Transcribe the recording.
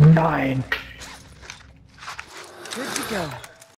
Nine. Good to go.